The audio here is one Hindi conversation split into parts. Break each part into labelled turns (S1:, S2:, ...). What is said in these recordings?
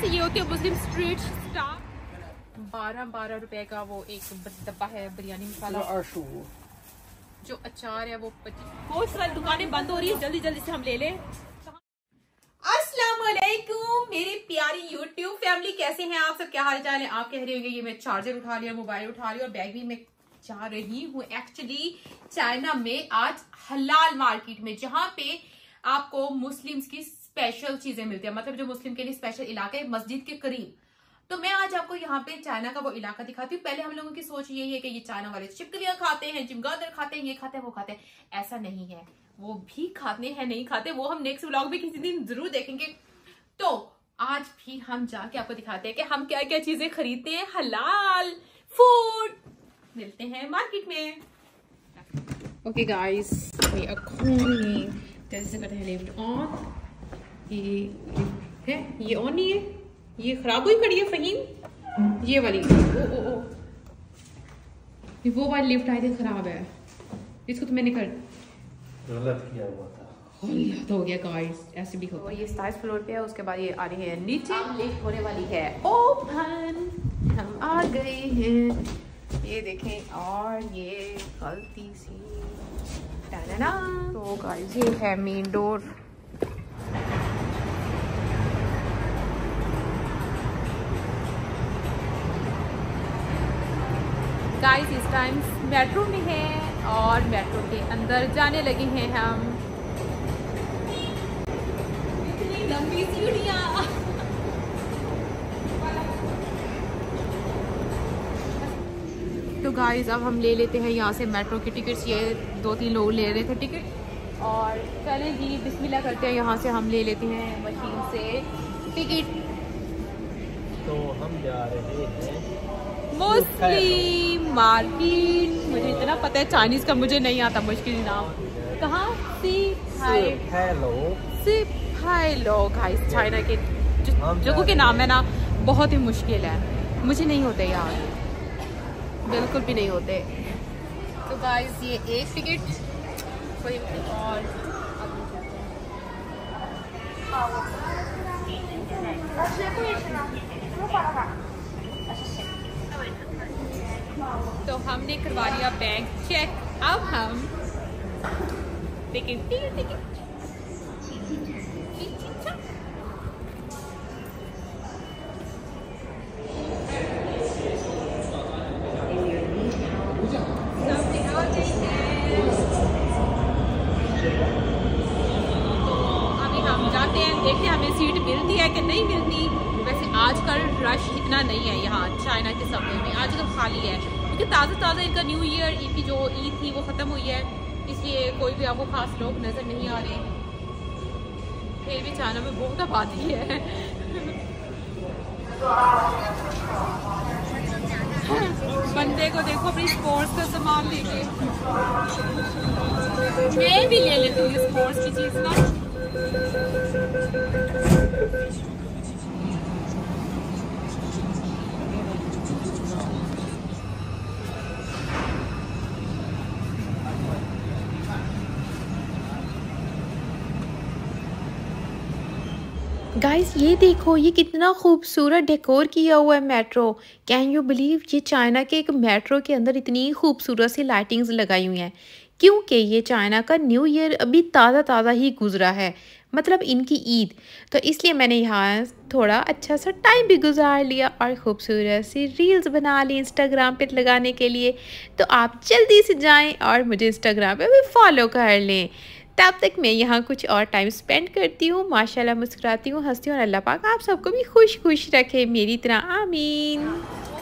S1: से ये होती है मुस्लिम स्ट्रीट स्टार बारह बारह रुपए का वो एक डब्बा है बिरयानी मसाला। जो अचार है वो बहुत सारी दुकानें बंद हो रही है जल्दी जल्दी से हम ले लें। अस्सलाम वालेकुम मेरी प्यारी यूट्यूब फैमिली कैसे हैं आप सब? क्या हाल चाल है? आप कह रहे होंगे ये मैं चार्जर उठा लिया मोबाइल उठा लिया और बैग भी मैं जा रही हूँ। एक्चुअली चाइना में आज हलाल मार्केट में जहाँ पे आपको मुस्लिम्स की स्पेशल चीज़ें मिलती है। मतलब जो मुस्लिम के लिए स्पेशल इलाका है, मस्जिद के करीब। तो मैं आज आपको यहाँ पे चाइना का वो इलाका दिखाती हूँ। पहले हम लोगों की सोच यही है कि ये चाइना वाले चिपकलियाँ खाते हैं चिमगादर खाते हैं, ये खाते हैं, वो खाते हैं। ऐसा नहीं है। वो भी खाते हैं, नहीं खाते, वो हम नेक्स्ट ब्लॉग भी किसी दिन ज़रूर देखेंगे। तो आज भी हम जाके आपको दिखाते हैं कि हम क्या क्या चीज़ें खरीदते हैं। हलाल फ़ूड मिलते हैं मार्केट में। Okay guys we are calling जैसे करते हैं लिफ्ट ऑन ये है? ये ऑन नहीं है? ये खराब हुई खड़ी है फहीम? ये वाली। ओ ओ ओ। ये वो वाली लिफ्ट आई थी खराब है। इसको तो मैंने कर
S2: गलत किया हुआ था।
S1: गलत हो गया गाइस ऐसे भी होता है। ये साइज़ फ्लोर पे है उसके बाद ये आ रही है नीचे। लिफ्ट होने वाली है। ओपन हम आ गए हैं। ये देखें और ये गलती सी। तो गाइस ये है मेन डोर गाइस इस टाइम मेट्रो में है और मेट्रो के अंदर जाने लगे हैं हम। इतनी लंबी तो गाइस अब हम ले लेते हैं यहाँ से मेट्रो की टिकट्स ये दो तीन लोग ले रहे थे टिकट और चलें जी, बिस्मिल्लाह करते हैं, यहाँ से हम ले लेते हैं मशीन से टिकट
S2: तो हम जा रहे हैं
S1: मार्केट मुझे इतना पता है चाइनीज़ का मुझे नहीं आता मुश्किल नाम। कहाँ? सी
S2: हेलो
S1: सिप हेलो गाइस चाइना के जगहों के नाम है। ना बहुत ही मुश्किल है। मुझे नहीं होते यार। बिल्कुल भी नहीं होते। तो गाइस ये एक टिकट और। तो हमने करवा लिया बैंक चेक अब हम देखें टिकट टिकट भी तो बात ही है। गाइस ये देखो, ये कितना खूबसूरत डेकोर किया हुआ है मेट्रो कैन यू बिलीव ये चाइना के एक मेट्रो के अंदर इतनी खूबसूरत सी लाइटिंग्स लगाई हुई हैं? क्योंकि ये चाइना का न्यू ईयर अभी ताज़ा ताज़ा ही गुजरा है मतलब इनकी ईद. तो इसलिए मैंने यहाँ थोड़ा अच्छा सा टाइम भी गुजार लिया और ख़ूबसूरत सी रील्स बना ली इंस्टाग्राम पे लगाने के लिए. तो आप जल्दी से जाएँ और मुझे इंस्टाग्राम पे भी फॉलो कर लें. तब तक मैं यहाँ कुछ और टाइम स्पेंड करती हूँ। माशाल्लाह मुस्कुराती हूँ, हंसती हूँ और अल्लाह पाक आप सबको भी खुश खुश रखे। मेरी तरह, आमीन।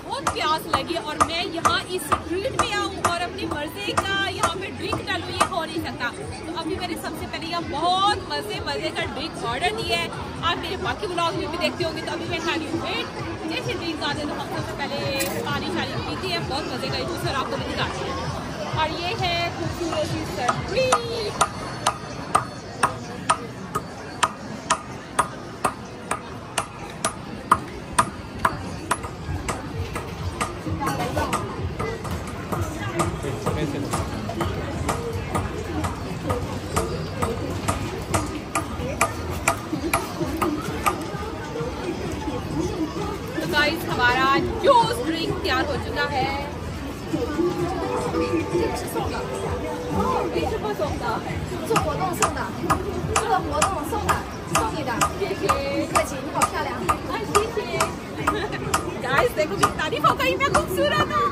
S1: बहुत प्यास लगी और मैं यहाँ इस स्ट्रीट में आऊँ और अपनी मर्ज़ी का यहाँ पे ड्रिंक डालूँ, ये हो नहीं सकता। तो अभी मैंने सबसे पहले यहाँ बहुत मज़े मज़े का ड्रिंक ऑर्डर दिया है। आप मेरे बाकी ब्लॉग में भी देखते होंगे तो अभी मैं खा रही हूँ। वेट जैसे ड्रिंक आते तो हम सबसे पहले पानी शानी पीती है। बहुत मज़े का जूस और आपको भी है। और ये है खूबसूरत देखो कितनी तारीफ़ हो गई, मैं खूबसूरत हूँ।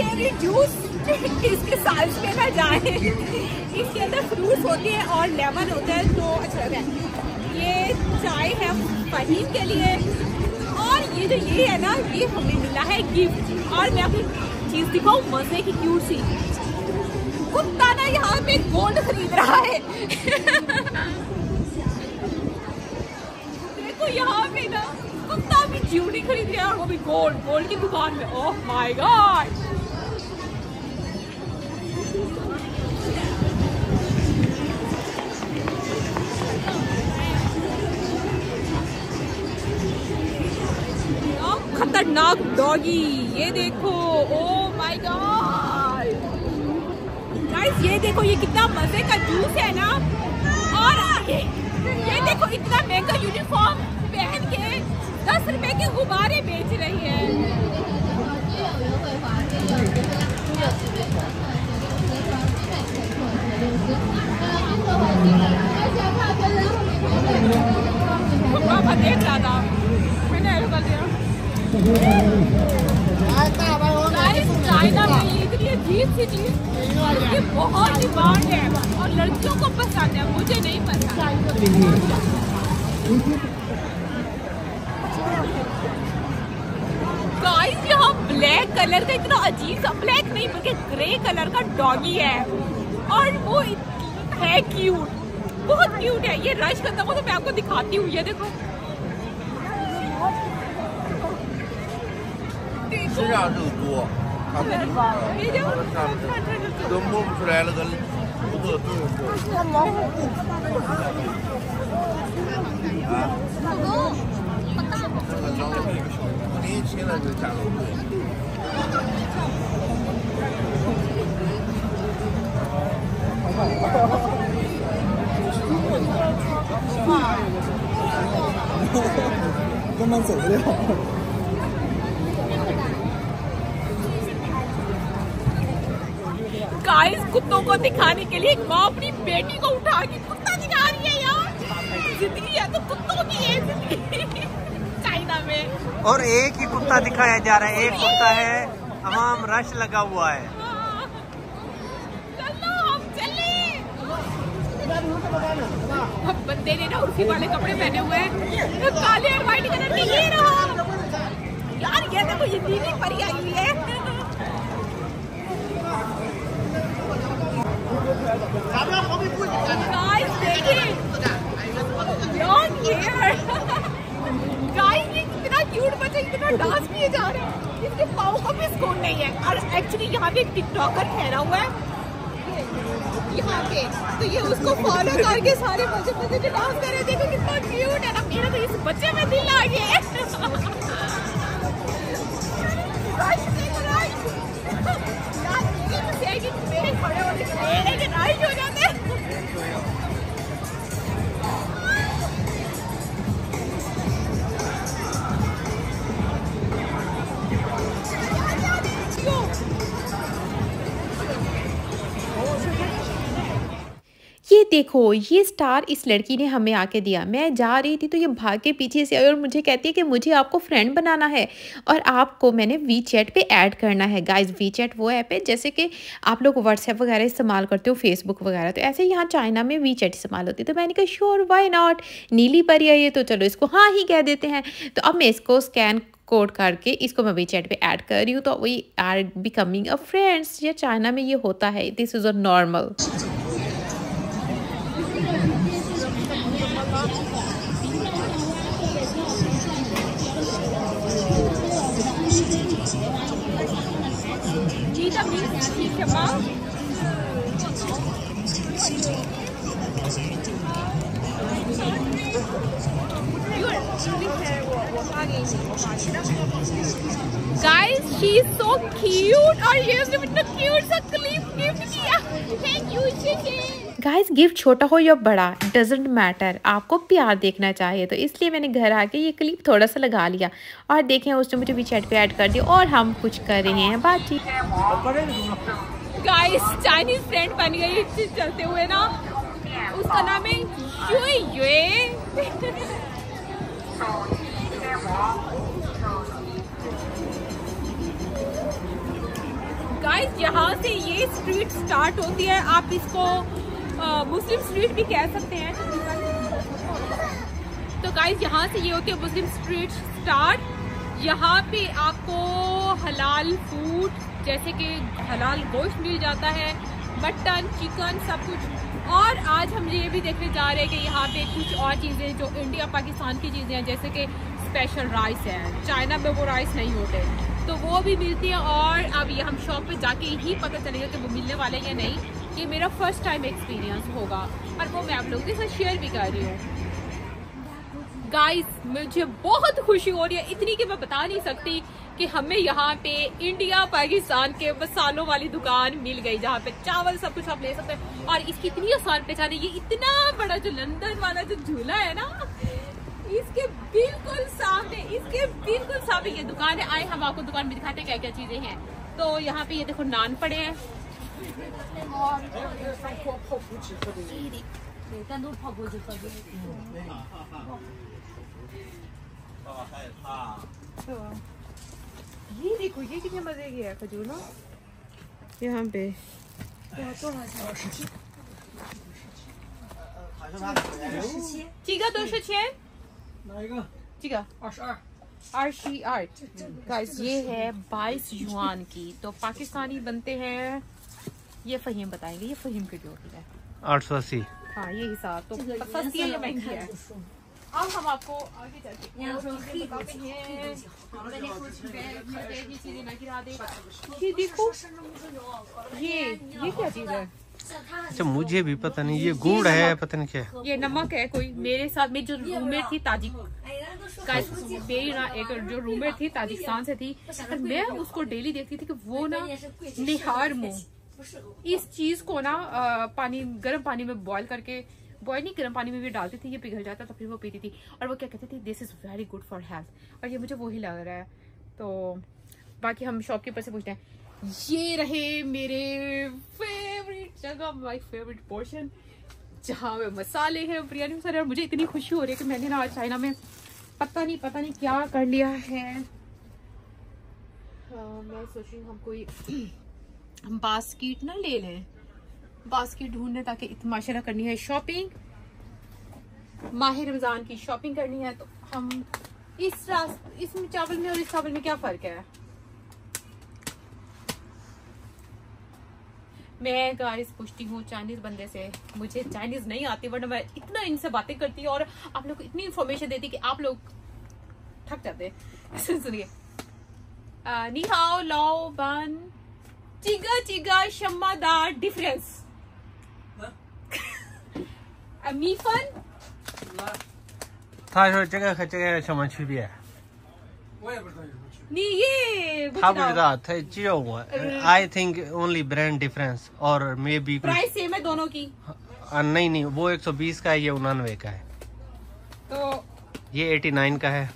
S1: मेरा जूस इसके साइज़ पे ना जाए। इसके अंदर फ्रूट्स होते हैं और लेमन होता है तो अच्छा लगता है। ये चाय है फहीम के लिए। और ये जो ये है ना, ये हमें मिला है गिफ्ट और मैं अपनी चीज़ दिखाओ, मज़े की क्यूट सी कुत्ता ना यहाँ पे गोल्ड खरीद रहा है। देखो यहाँ पे ना, कुत्ता भी ज्यूटी खरीद रहा है, वो भी गोल्ड गोल्ड की दुकान में। ओह माय गॉड खतरनाक डॉगी, ये देखो। ओ माय गॉड गाइस ये देखो ये कितना मज़े का जूस है ना। और ये, ये देखो इतना महँगा यूनिफॉर्म पहन के दस रुपए के गुब्बारे बेच रही है। देख रहा था मैंने ऐसा कर दिया। चाइना में इतनी अजीब सी चीज़ ये बहुत डिमांड है और लड़कियों को पसंद है, मुझे नहीं पसंद। गाइस यहाँ ब्लैक कलर का इतना अजीब सा ब्लैक नहीं, बल्कि ग्रे कलर का डॉगी है। और वो है क्यूट बहुत क्यूट है। ये रश खत्म हो तो मैं आपको दिखाती हूँ, ये देखो।
S3: 身都摸不出来了，个胡子都有。胡子。啊。大哥，这大吗？这个装备有点小。年轻了就大了。哈
S2: 哈哈！走不了。
S1: कुत्तों को दिखाने के लिए एक माँ अपनी बेटी को उठा के कुत्ता दिखा रही है यार। ज़िंदगी है तो कुत्तों की है चाइना में।
S2: और एक ही कुत्ता दिखाया जा रहा है एक कुत्ता है तमाम रश लगा हुआ है।
S1: चलो हम चले। अब बंदे ने ना उर्फी वाले कपड़े पहने हुए हैं। काले और व्हाइट कलर के ये रहा। यार ये देखो ये नीली परी आई हुई है। Guys, देखिए हेयर गाइस ये कितना क्यूट बच्चा इतना डांस किए जा रहे हैं। इसके पाँव का भी सुकून नहीं है। और एक्चुअली यहाँ पे टिकटॉकर ठहरा हुआ है। तो ये उसको फॉलो करके सारे मज़े मज़े से डांस कर रहे हैं देखो कितना क्यूट है। ना मेरा तो इस बच्चे में दिल आ गया देखो, ये
S4: स्टार इस लड़की ने हमें आके दिया। मैं जा रही थी तो ये भाग के पीछे से आई और मुझे कहती है कि मुझे आपको फ्रेंड बनाना है और आपको मैंने वी चैट पर ऐड करना है। गाइज़ वी चैट वो ऐप है जैसे कि आप लोग व्हाट्सएप वगैरह इस्तेमाल करते हो फेसबुक वगैरह तो ऐसे यहाँ चाइना में वी चैट इस्तेमाल होती है। तो मैंने कहा श्योर वाई नॉट नीली परी है ये तो चलो इसको हाँ ही कह देते हैं। तो अब मैं इसको स्कैन कोड करके इसको मैं वी चैट पे ऐड कर रही हूँ तो we are becoming a friends ये चाइना में ये होता है
S1: this is a normal cute. और ये उसने मुझे क्यूट सा क्लिप गिफ्ट किया. थैंक यू
S4: गाइस गिफ्ट छोटा हो या बड़ा डजेंट मैटर आपको प्यार देखना चाहिए तो इसलिए मैंने घर आके ये क्लिप थोड़ा सा लगा लिया। और देखें उसने मुझे भी चैट पे ऐड कर दिया और हम कुछ कर रहे हैं। बातचीत
S1: गाइस चाइनीज़ फ्रेंड बन गई चलते हुए ना। उसका नाम है युए युए गाइस यहाँ से ये स्ट्रीट स्टार्ट होती है। आप इसको मुस्लिम स्ट्रीट भी कह सकते हैं। तो गाइस यहाँ से ये होती है मुस्लिम स्ट्रीट स्टार्ट यहाँ पे आपको हलाल फ़ूड जैसे कि हलाल गोश्त मिल जाता है, मटन चिकन सब कुछ। और आज हम ये भी देखने जा रहे हैं कि यहाँ पे कुछ और चीज़ें जो इंडिया पाकिस्तान की चीज़ें हैं, जैसे कि स्पेशल राइस है। चाइना में वो राइस नहीं होते। तो वो भी मिलती है और अब ये हम शॉप पे जाके ही पता चलेगा कि वो मिलने वाले या नहीं। ये मेरा फ़र्स्ट टाइम एक्सपीरियंस होगा और वो मैं आप लोगों के साथ शेयर भी कर रही हूँ। गाइस मुझे बहुत खुशी हो रही है। इतनी कि मैं बता नहीं सकती कि हमें यहाँ पे इंडिया पाकिस्तान के मसालों वाली दुकान मिल गई, जहाँ पे चावल सब कुछ आप ले सकते हैं। और इसकी इतनी आसान पहचान है, ये इतना बड़ा जो लंदन वाला जो झूला है ना बिल्कुल सामने ये दुकान है आए हम आपको दुकान में दिखाते हैं क्या क्या चीजें हैं तो यहाँ पे ये देखो नान पड़े हैं
S5: 上坡泡芙纸特别有名。对，单独泡过就特别有名。
S1: ये देखो ये कितने मजे की है खजूर ना यहाँ पे 几个都是钱？
S5: 哪一个？
S1: 这个
S5: 二十二。
S1: आर शी आर्ट। गाइस ये है बाईस युआन की। तो पाकिस्तानी बनते हैं। ये फहीम बताएँगे। ये फहीम की ड्यूटी है।
S2: आठ सौ अस्सी।
S1: हाँ ये हिसाब। तो सस्ती है या महँगी है। अब हम आपको आगे चलते हैं। देखो। ये ये क्या चीज़ है?
S2: अच्छा मुझे भी पता नहीं। ये गुड़ है पता नहीं क्या
S1: ये नमक है कोई। मेरे साथ में जो रूममेट थी ताजिक। मेरी ना, एक जो रूममेट थी, ताजिकिस्तान से थी मैं उसको डेली देखती थी कि वो ना निहार मुँह। इस चीज़ को ना पानी, गर्म पानी में बॉईल करके बॉयल नहीं, गर्म पानी में भी डालती थी, ये पिघल जाता था, फिर वो पीती थी। और वो क्या कहती थी this is very good for health और ये मुझे वही लग रहा है। तो बाकी हम शॉपकीपर से पूछते हैं, ये रहे मेरे फेवरेट जगह माय फेवरेट पोर्शन जहाँ मसाले हैं, बिरयानी मसाले और मुझे इतनी खुशी हो रही है कि मैंने ना आज चाइना में पता नहीं पता नहीं क्या कर लिया है। हाँ, मैं सोच रही हूँ हम कोई बास्केट ना ले लें। बास्केट ढूँढने ताकि इतमाशरा करनी है शॉपिंग। माहिर रमज़ान की शॉपिंग करनी है तो हम इस रास्ते इस चावल में और इस चावल में क्या फ़र्क है? मैं गाइस पूछती हूँ चाइनीज बंदे से मुझे चाइनीज नहीं आती वरना मैं इतना इनसे बातें करती हूँ और आप लोग को इतनी इन्फॉर्मेशन देती कि आप लोग थक जाते सुनिए नी हाओ लाओ बन चिगा चिगा शम्मा दा डिफरेंस 啊，米粉。
S2: 他说这个和这个有什么区别？
S5: 我也不知道
S2: था बुझा था चिड़ो हुआ I think only brand difference और maybe
S1: price same है दोनों की।
S2: हाँ, आ, नहीं नहीं वो 120 का है ये उनानवे का है।
S1: तो
S2: ये 89 का है।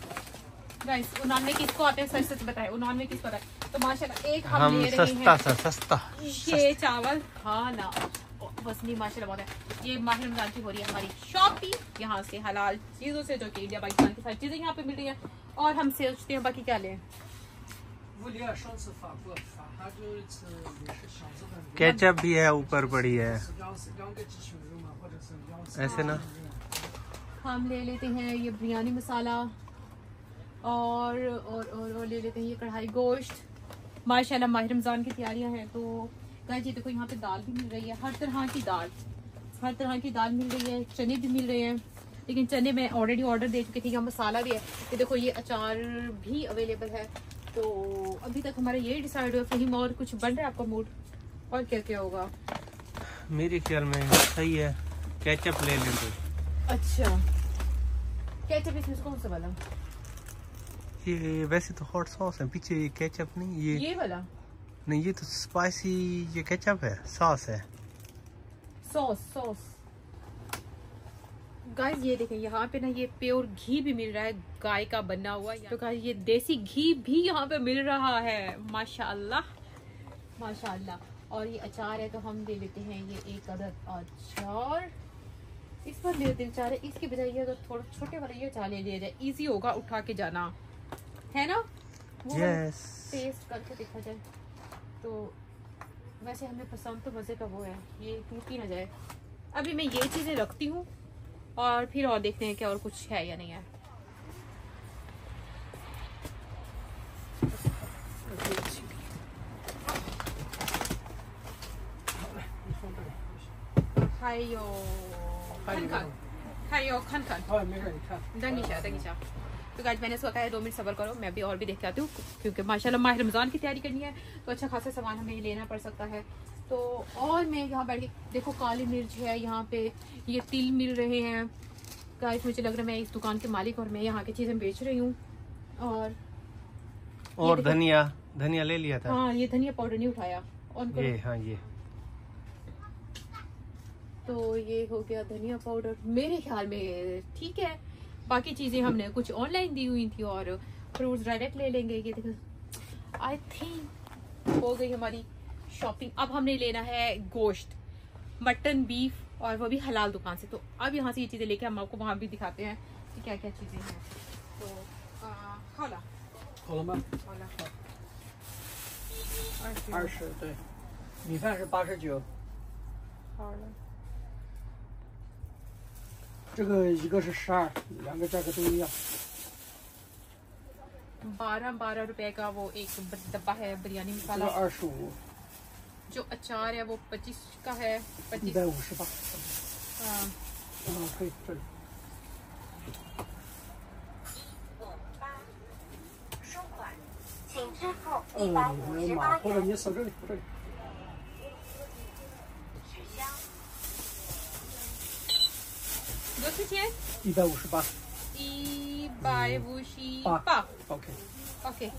S1: उनानवे किसको आते हैं? सच सच बताए उनानवे किसको आते है? तो माशाल्लाह एक हम, ले रहे हैं।
S2: सस्ता सा सस्ता।
S1: ये चावल हाँ खाना वसनी माशाल्लाह बहुत है। ये माहिर रमज़ान की हो रही है हमारी शॉप यहाँ से हलाल चीज़ों से जो कि इंडिया पाकिस्तान की सारी चीज़ें यहाँ पे मिल रही है। और हम सोचते हैं बाकी क्या लें।
S2: केचप भी है ऊपर पड़ी है। ऐसे ना?
S1: हम ले लेते हैं ये बिरयानी मसाला और और और, और ले लेते हैं ये कढ़ाई गोश्त। माशाल्लाह माह रमज़ान की तैयारियाँ हैं तो गाइस ये देखो यहाँ पे दाल भी मिल रही है हर तरह की दाल। हर तरह की दाल मिल रही है चने भी मिल रहे हैं। लेकिन चने मैं ऑलरेडी ऑर्डर दे चुकी थी यहाँ मसाला भी है। ये देखो ये अचार भी अवेलेबल है। तो अभी तक हमारा यही डिसाइड हुआ फहीम और कुछ बन रहा है आपका मूड और क्या क्या होगा?
S2: मेरे ख्याल में सही है कैचअप ले लें तो।
S1: अच्छा। केचप इसमें कौन सा वाला?
S2: ये वैसे तो हॉट सॉस है पीछे ये केचप नहीं ये
S1: ये वाला?
S2: नहीं ये तो स्पाइसी ये केचप है सॉस है।
S1: सॉस सॉस गाइस ये देखें यहाँ पे ना ये प्योर घी भी मिल रहा है गाय का बना हुआ। तो गाइस ये देसी घी भी यहाँ पे मिल रहा है। माशाल्लाह माशाल्लाह। और ये अचार है तो हम ले लेते हैं ये एक अदद अचार। इस पर ले लेते हैं अचार है इसके बजाय ये अगर थोड़ा छोटे वाला ये अचार ले लिया जाए। ईजी होगा उठा के जाना। है ना? वो
S2: यस
S1: टेस्ट करके देखा जाए। तो वैसे हमें पसंद तो मज़े का वो है ये टूटी ना जाए। अभी मैं ये चीज़ें रखती हूँ। और फिर और देखते हैं कि और कुछ है या नहीं है। तो मैंने सोचा है दो मिनट सबर करो मैं भी और भी देख के आती हूँ क्योंकि माशाल्लाह माह रमज़ान की तैयारी करनी है तो अच्छा खासा सामान हमें लेना पड़ सकता है। तो और मैं यहाँ बैठ के देखो काली मिर्च है यहाँ पे ये तिल मिल रहे हैं। गाइस मुझे लग रहा है मैं इस दुकान के मालिक और मैं यहाँ की चीज़ें बेच रही हूँ। और
S2: और धनिया धनिया ले लिया था।
S1: हाँ ये धनिया पाउडर नहीं उठाया। करो।
S2: ये हाँ ये।
S1: तो ये हो गया धनिया पाउडर मेरे ख्याल में ठीक है। बाकी चीज़ें हमने कुछ ऑनलाइन दी हुई थी और फ्रूट्स डायरेक्ट ले लेंगे ये देखो। आई थिंक हो गई हमारी शॉपिंग अब हमने लेना है गोश्त मटन बीफ और वो भी हलाल दुकान से तो अब यहाँ से ये चीजें लेके हम आपको वहां भी दिखाते हैं कि क्या क्या चीजें हैं तो आ, हौला
S6: 好了吗？
S1: हौला
S6: 二十，对。米饭是八十九，
S1: हौला
S6: 这个一个是十二，两个价格都一样。
S1: बारह बारह रुपए का वो एक डब्बा है बिरयानी
S6: 这
S1: मसाला
S6: 个二十五，
S1: जो अचार है वो पच्चीस का है
S6: 一
S1: पच्चीस
S6: 百五十八。
S1: हाँ,
S6: 嗯，可以，这里。嗯，码或者你扫这里，这里。
S1: 多少钱？
S6: 一百五十八
S1: 一百五十
S6: 八
S1: 八。
S6: ，OK，
S1: ओके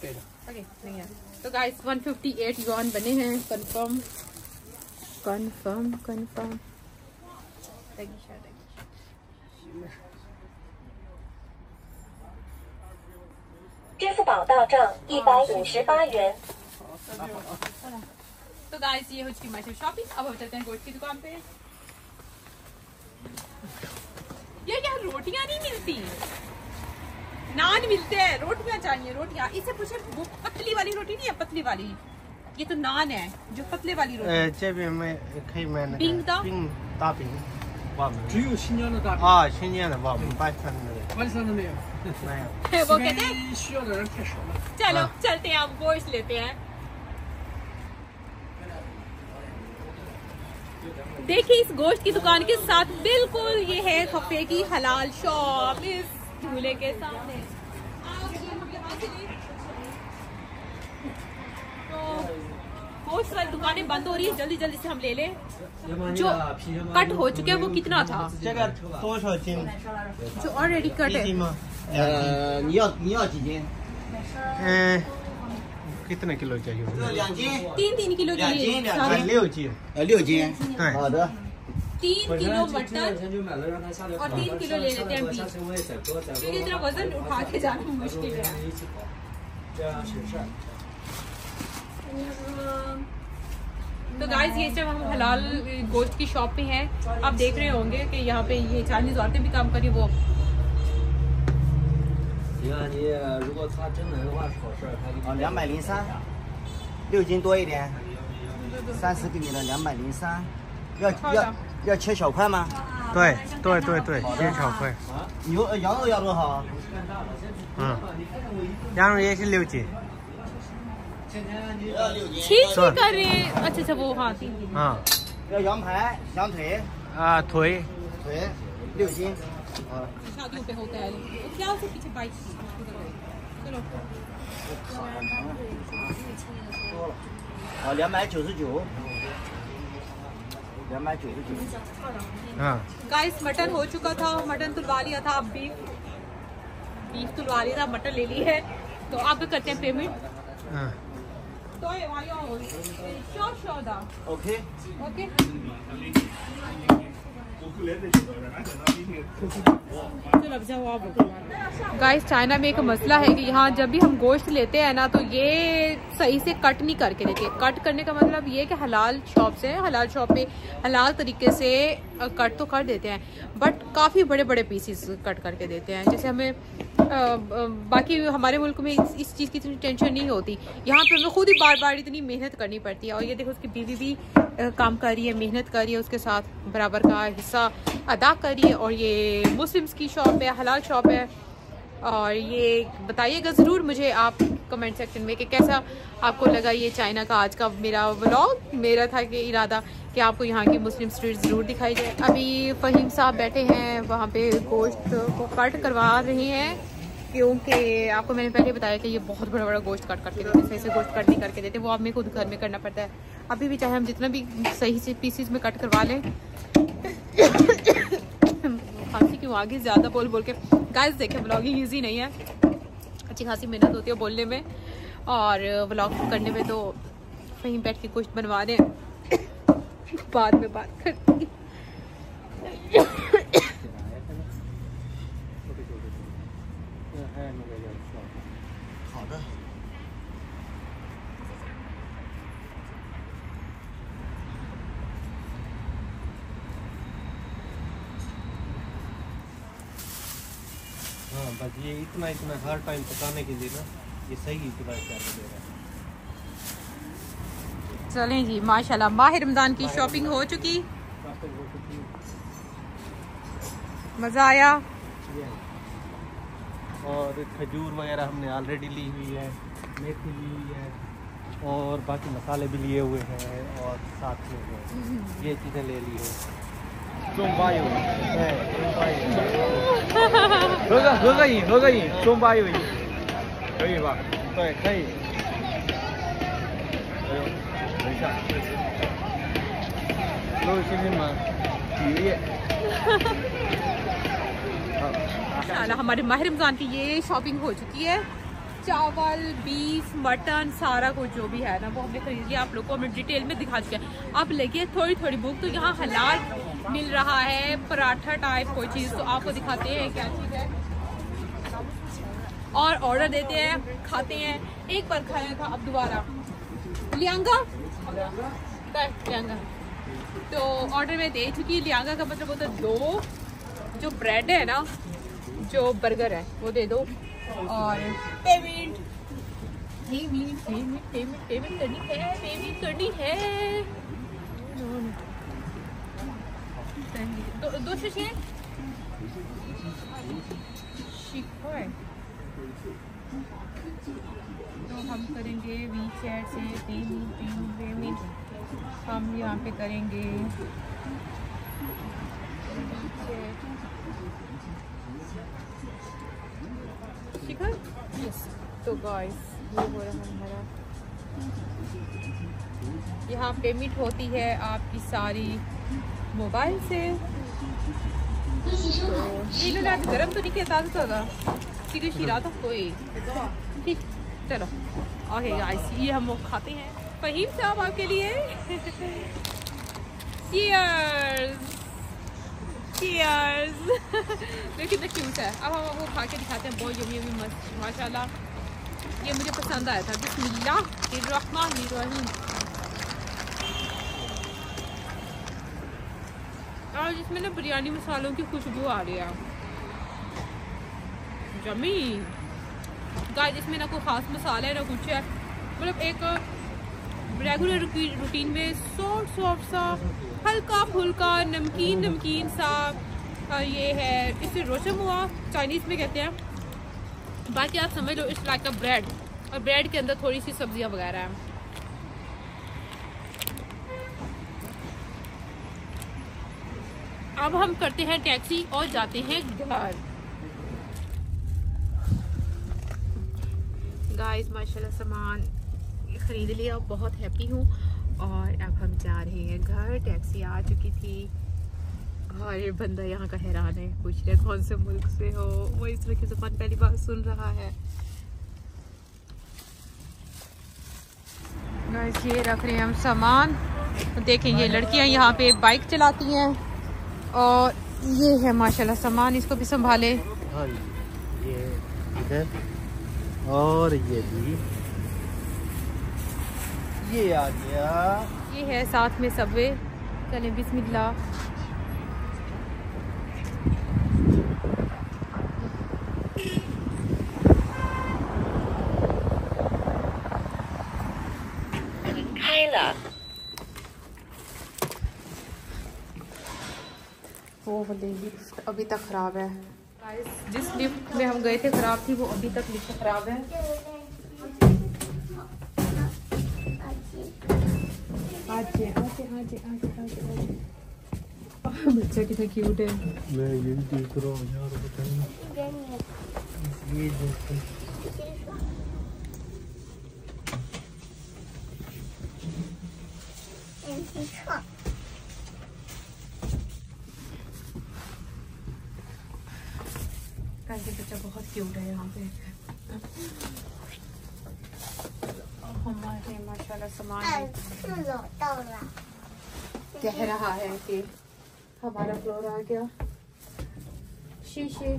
S6: 对的。
S1: ओके नहीं है तो गाइस 158 फिफ्टी जॉन बने हैं कंफर्म कंफर्म कंफर्म तो गाइस ये हो चुकी मैसेज शॉपिंग अब हम चलते हैं गोट की दुकान पे. ये क्या रोटियाँ नहीं मिलती? नान मिलते हैं रोटियाँ चाहिए रोटियाँ। इसे पूछे वो पतली वाली रोटी नहीं है पतली वाली? ये तो नान है जो पतले वाली रोटी। वो कहते चलो चलते हैं आप गोश्त लेते हैं। देखिए इस गोश्त की दुकान के साथ बिल्कुल ये है खफे की हलाल शॉप इस झूले के सामने तो गोश्त वाली दुकानें बंद हो रही है जल्दी जल्दी से हम ले लें जो कट हो चुके हैं वो कितना था
S2: 这个多少斤？
S1: जो ऑलरेडी कट
S2: 一斤
S1: है
S2: 吗？
S3: 呃，你要你要几斤？
S2: 嗯，कितने किलो चाहिए
S3: 两斤，
S1: तीन तीन किलो के लिए
S3: 两斤两
S2: हाँ,
S1: सारे-
S2: 六斤。
S3: 呃，六斤。
S2: 对，
S3: 好的。
S1: तीन किलो मटन और तीन किलो ले लेते हैं बीफ क्योंकि इतना वजन उठा के जाना मुश्किल है तो गाइस ये जब हम हलाल गोश्त की शॉप पे हैं आप देख रहे होंगे कि यहाँ पे ये चाइनीज औरतें भी काम कर रही हैं वो
S7: 行啊，你如果他真能的话，好事儿，他就
S3: 啊，两百零三，六斤多一点，三十给你的两百零三， 要要要切小块吗？
S2: 对对对对，切小块。
S3: 牛羊肉要多少？
S2: 嗯，羊肉也是六斤。
S3: 七斤
S1: 搞的，那。
S2: 嗯。
S3: 要羊排、羊腿。
S2: 啊，腿。
S3: 腿，六斤。啊！我两百九十九。
S2: हाँ।
S1: गाइस मटन हो चुका था मटन तुलवा लिया था अब बीफ बीफ तुलवा लिया था मटन ले ली है। तो अब करते हैं पेमेंट
S2: हाँ।
S1: तो ओके OK，ओके गाइस चाइना में एक मसला है कि यहाँ जब भी हम गोश्त लेते हैं ना तो ये सही से कट नहीं करके लेते कट करने का मतलब ये कि हलाल शॉप से हलाल शॉप पे हलाल तरीके से कट तो कर देते हैं बट काफ़ी बड़े बड़े पीसीस कट करके देते हैं। जैसे हमें बाकी हमारे मुल्क में इस, इस चीज़ की इतनी टेंशन नहीं होती। यहाँ पर हमें खुद ही बार बार इतनी मेहनत करनी पड़ती है। और ये देखो उसकी बीवी भी काम कर रही है मेहनत कर रही है उसके साथ बराबर का हिस्सा अदा कर रही है। और ये मुस्लिम्स की शॉप है हलाल शॉप है। और ये बताइएगा ज़रूर मुझे आप कमेंट सेक्शन में कि कैसा आपको लगा ये चाइना का आज का मेरा व्लॉग मेरा था कि इरादा कि आपको यहाँ की मुस्लिम स्ट्रीट ज़रूर दिखाई जाए। अभी फ़हीम साहब बैठे हैं, वहाँ पे गोश्त को कट करवा रहे हैं, क्योंकि आपको मैंने पहले बताया कि ये बहुत बड़ा बड़ा गोश्त कट करके देते सही से गोश्त कट नहीं करके देते, वो हमें खुद घर में करना पड़ता है। अभी भी चाहे हम जितना भी सही से पीसीस में कट करवा लें। क्यों आगे ज़्यादा बोल बोल के गाइस देखे ब्लॉगिंग ईजी नहीं है। अच्छी खासी मेहनत होती है बोलने में। और ब्लॉग करने में तो कहीं बैठ के कुछ बनवा दें। बाद में बात करती
S3: 好的。
S2: हाँ बस ये इतना इतना हर टाइम पकाने के लिए ना ये सही इतलाज कर दे रहा है।
S1: चलें जी माशाल्लाह माह रमज़ान की शॉपिंग हो चुकी। मज़ा आया?
S2: और खजूर वगैरह हमने ऑलरेडी ली हुई है मेथी ली हुई है और बाकी मसाले भी लिए हुए हैं और साथ में ये चीज़ें ले ली है। 合个合个影合个影中巴友影可以吧对可以哎呦等一下各位兄弟们爷爷
S1: माशाल्लाह हमारे माह रमज़ान की ये शॉपिंग हो चुकी है चावल बीफ मटन सारा कुछ जो भी है ना वो हमने खरीद लिया आप लोग को हमें डिटेल में दिखा चुके हैं अब लगी थोड़ी थोड़ी भूख तो यहाँ हलाल मिल रहा है, पराठा टाइप कोई चीज़ तो आपको दिखाते हैं क्या चीज़ है। और ऑर्डर देते हैं, खाते हैं, एक बार खाया था, अब दोबारा। लियांगा? लियांगा। तो ऑर्डर में दे चुकी, लियांगा का मतलब होता है दो, जो ब्रेड है ना, जो बर्गर है, वो दे दो। और पेमेंट पेमेंट पेमेंट पेमेंट करनी है पेमेंट करनी है। दो तो हम करेंगे वी चैट से पेमेंट पेमेंट हम यहाँ पे करेंगे शिखर यस तो गाइस ये हो रहा हमारा। यहाँ पेमेंट होती है आपकी सारी मोबाइल से। तो गर्म तो नहीं ताज़ा ताज़ा सीधे शीरा था कोई ठीक चलो ओके गाइस ये हम लोग खाते हैं। फहीम साहब आपके लिए! देखिए क्यूट है अब हम आपको खा के दिखाते हैं। बहुत यमी यमी मस्त, माशाल्लाह। ये मुझे पसंद आया था। बिस्मिल्लाहिर्रहमानिर्रहीम और इसमें ना बिरयानी मसालों की खुशबू आ रही है। जमी। गाइस इसमें ना कोई ख़ास मसाला है, ना कुछ है। मतलब एक रेगुलर रूटीन में सॉफ्ट सॉफ्ट सा, हल्का फुल्का, नमकीन नमकीन सा ये है। इससे रोशम हुआ चाइनीज़ में कहते हैं। बाकी आप समझ लो इट्स लाइक अ ब्रेड और ब्रेड के अंदर थोड़ी सी सब्ज़ियाँ वगैरह हैं। अब हम करते हैं टैक्सी और जाते हैं घर। गाइस माशाल्लाह सामान खरीद लिया बहुत हैप्पी हूँ। और अब हम जा रहे हैं घर। टैक्सी आ चुकी थी। और ये बंदा यहाँ का हैरान है। पूछ रहे कौन से मुल्क से हो? वो इस तरह की पहली बार सुन रहा है। Guys, ये रख रहे हैं हम सामान। देखें ये लड़कियाँ यहाँ पे बाइक चलाती हैं। और ये है माशाल्लाह सामान इसको भी संभाले।
S2: हाँ ये इधर और ये भी। ये आ गया।
S1: ये है साथ में सबवे। चलें बिस्मिल्लाह। वो वाली लिफ्ट अभी तक ख़राब है। जिस लिफ्ट में हम गए थे ख़राब थी वो अभी तक लिफ्ट ख़राब है। आजे आजे आजे आजे आजे आजे। बच्चा कितना क्यूट है।
S2: मैं ये देख रहा हूँ यार बताइए ये देखो
S1: कांचे बच्चा बहुत क्यूट है यहाँ पे। हमारे माशाल्लाह सामान कह रहा है कि हमारा फ्लोर आ गया। शीशे।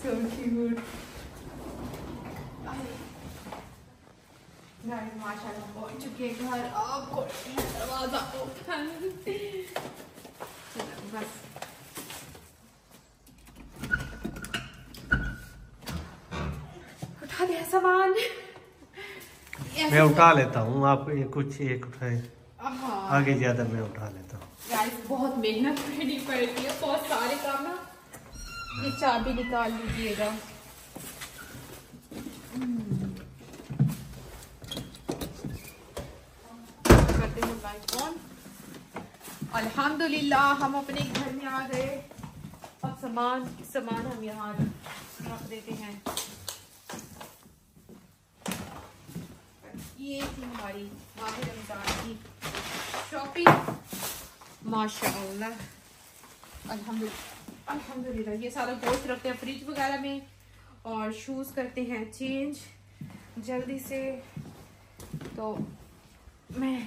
S1: So cute माशाल्लाह पहुँच चुके घर। आपको दरवाज़ा ओपन बस। सामान
S2: मैं उठा लेता हूँ आप ये कुछ एक उठाए। आगे ज़्यादा मैं उठा लेता हूँ।
S1: बहुत मेहनत करनी पड़ती है बहुत सारे काम ना ये चाबी निकाल लीजिएगा। करते हैं अल्हम्दुलिल्लाह हम अपने घर में आ गए। अब सामान सामान हम यहाँ रख देते हैं। ये थी हमारी माह रमज़ान की शॉपिंग माशाल्लाह। अल्हम्दुलिल्लाह अल्हम्दुलिल्लाह, ये सारा गोश्त रखते हैं फ्रिज वगैरह में और शूज़ करते हैं चेंज जल्दी से तो मैं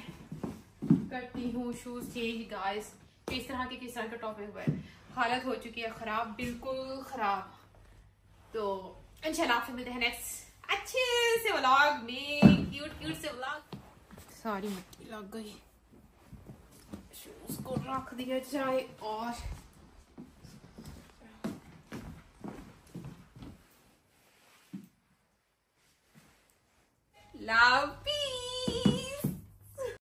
S1: करती हूँ शूज़ चेंज गाइस इस तरह के किस तरह का टॉपिक हुआ है। हालत हो चुकी है ख़राब, बिल्कुल ख़राब। तो इंशाल्लाह आपसे मिलते हैं नेक्स्ट अच्छे से व्लॉग में क्यूट क्यूट से व्लॉग सारी मिट्टी लग गई। शूज़ को रख दिया जाए और लव